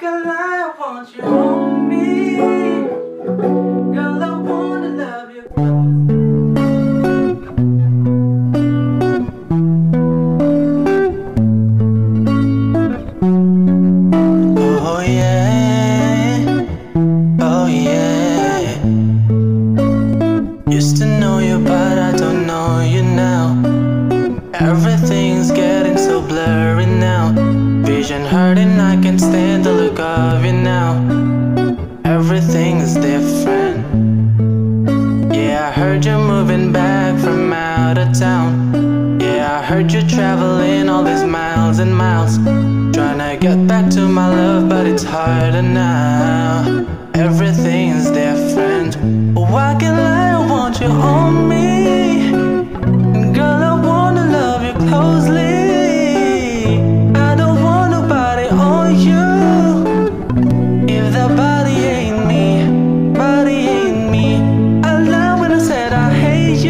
Can lie, I want you on me. Girl, I wanna love you. Oh yeah, oh yeah. Used to know you, but I don't know you now. Everything's getting so blurry now. Vision hurting, I can't stand look of you now. Everything's different. Yeah, I heard you're moving back from out of town. Yeah, I heard you're traveling all these miles and miles. Trying to get back to my love, but it's harder now. Everything's different. Oh, I can I want you on me.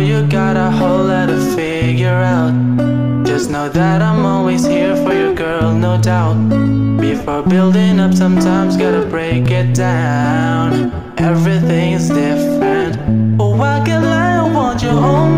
You got a whole lot to figure out. Just know that I'm always here for you, girl, no doubt. Before building up, sometimes gotta break it down. Everything's different. Oh, I can lie, I want you on me.